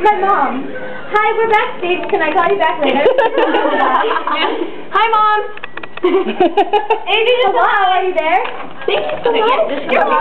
My mom. Hi, we're backstage. Can I call you back later? Hi, Mom. Amy, hello. Are you there? Thank you so much. You're.